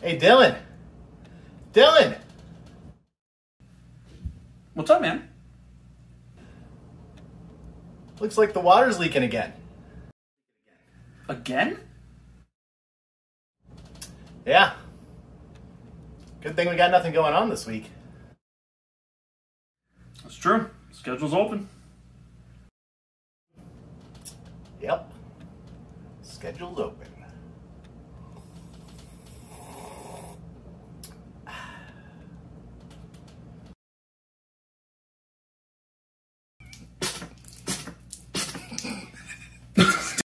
Hey, Dylan. Dylan. What's up, man? Looks like the water's leaking again. Again? Yeah. Good thing we got nothing going on this week. That's true. Schedule's open. Yep. Schedule's open.